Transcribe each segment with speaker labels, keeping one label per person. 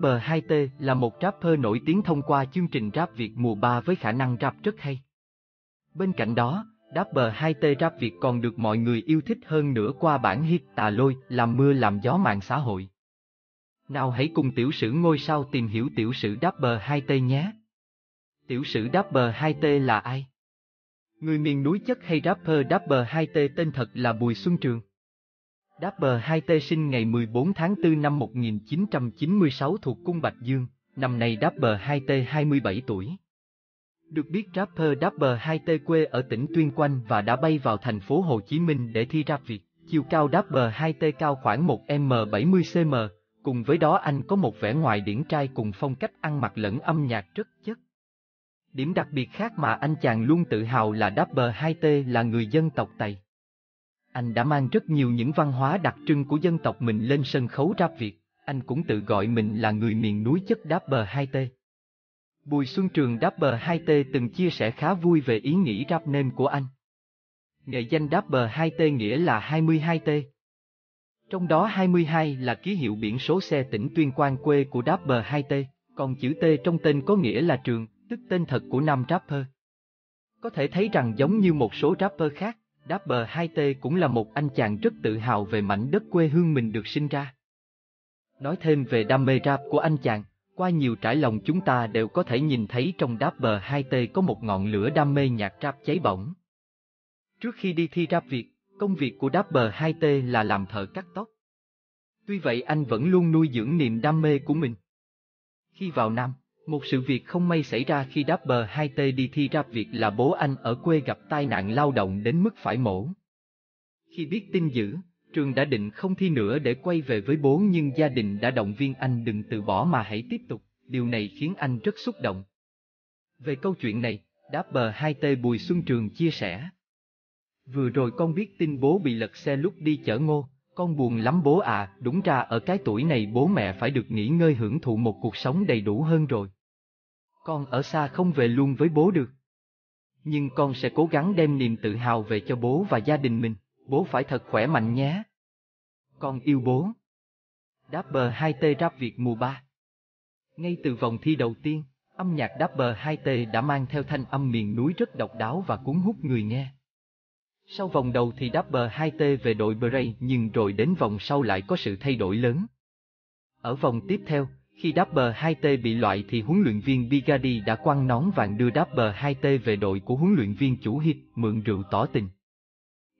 Speaker 1: Rapper 2T là một rapper nổi tiếng thông qua chương trình rap Việt mùa 3 với khả năng rap rất hay. Bên cạnh đó, Rapper 2T rap Việt còn được mọi người yêu thích hơn nữa qua bản hit Tà Lôi, làm mưa làm gió mạng xã hội. Nào hãy cùng tiểu sử ngôi sao tìm hiểu tiểu sử Rapper 2T nhé. Tiểu sử Rapper 2T là ai? Người miền núi chất hay rapper Rapper 2T tên thật là Bùi Xuân Trường. Dapper 2T sinh ngày 14 tháng 4 năm 1996 thuộc cung Bạch Dương, năm nay Dapper 2T 27 tuổi. Được biết rapper Dapper 2T quê ở tỉnh Tuyên Quang và đã bay vào thành phố Hồ Chí Minh để thi rap Việt. Chiều cao Dapper 2T cao khoảng 1m70cm, cùng với đó anh có một vẻ ngoài điển trai cùng phong cách ăn mặc lẫn âm nhạc rất chất. Điểm đặc biệt khác mà anh chàng luôn tự hào là Dapper 2T là người dân tộc Tây. Anh đã mang rất nhiều những văn hóa đặc trưng của dân tộc mình lên sân khấu rap Việt, anh cũng tự gọi mình là người miền núi chất Dapper 2T. Bùi Xuân Trường Dapper 2T từng chia sẻ khá vui về ý nghĩ rap name của anh. Nghệ danh Dapper 2T nghĩa là 22T. Trong đó 22 là ký hiệu biển số xe tỉnh Tuyên Quang quê của Dapper 2T, còn chữ T trong tên có nghĩa là trường, tức tên thật của nam rapper. Có thể thấy rằng giống như một số rapper khác, Dapper 2T cũng là một anh chàng rất tự hào về mảnh đất quê hương mình được sinh ra. Nói thêm về đam mê rap của anh chàng, qua nhiều trải lòng chúng ta đều có thể nhìn thấy trong Dapper 2T có một ngọn lửa đam mê nhạc rap cháy bỏng. Trước khi đi thi rap Việt, công việc của Dapper 2T là làm thợ cắt tóc. Tuy vậy anh vẫn luôn nuôi dưỡng niềm đam mê của mình. Khi vào Nam, một sự việc không may xảy ra khi Dapper 2T đi thi rap việc là bố anh ở quê gặp tai nạn lao động đến mức phải mổ. Khi biết tin dữ, Trường đã định không thi nữa để quay về với bố nhưng gia đình đã động viên anh đừng từ bỏ mà hãy tiếp tục, điều này khiến anh rất xúc động. Về câu chuyện này, Dapper 2T Bùi Xuân Trường chia sẻ. Vừa rồi con biết tin bố bị lật xe lúc đi chở ngô, con buồn lắm bố à, đúng ra ở cái tuổi này bố mẹ phải được nghỉ ngơi hưởng thụ một cuộc sống đầy đủ hơn rồi. Con ở xa không về luôn với bố được. Nhưng con sẽ cố gắng đem niềm tự hào về cho bố và gia đình mình, bố phải thật khỏe mạnh nhé. Con yêu bố. Dapper 2T Rap Việt mùa 3 Ngay từ vòng thi đầu tiên, âm nhạc Dapper 2T đã mang theo thanh âm miền núi rất độc đáo và cuốn hút người nghe. Sau vòng đầu thì Dapper 2T về đội Bray nhưng rồi đến vòng sau lại có sự thay đổi lớn. Ở vòng tiếp theo, khi Dapper 2T bị loại thì huấn luyện viên Bigadi đã quăng nón vàng đưa Dapper 2T về đội của huấn luyện viên chủ hiệp, mượn rượu tỏ tình.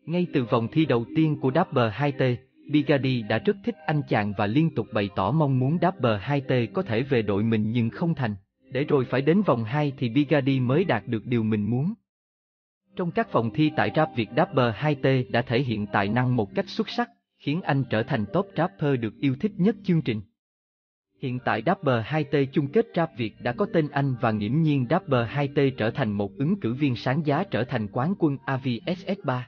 Speaker 1: Ngay từ vòng thi đầu tiên của Dapper 2T, Bigadi đã rất thích anh chàng và liên tục bày tỏ mong muốn Dapper 2T có thể về đội mình nhưng không thành, để rồi phải đến vòng 2 thì Bigadi mới đạt được điều mình muốn. Trong các vòng thi tại rap Việt Dapper 2T đã thể hiện tài năng một cách xuất sắc, khiến anh trở thành top rapper được yêu thích nhất chương trình. Hiện tại Dapper 2T chung kết rap Việt đã có tên anh và nghiễm nhiên Dapper 2T trở thành một ứng cử viên sáng giá trở thành quán quân AVSS3.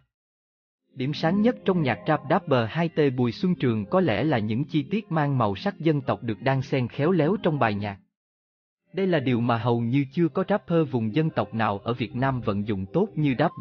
Speaker 1: Điểm sáng nhất trong nhạc rap Dapper 2T Bùi Xuân Trường có lẽ là những chi tiết mang màu sắc dân tộc được đan xen khéo léo trong bài nhạc. Đây là điều mà hầu như chưa có rapper vùng dân tộc nào ở Việt Nam vận dụng tốt như Dapper.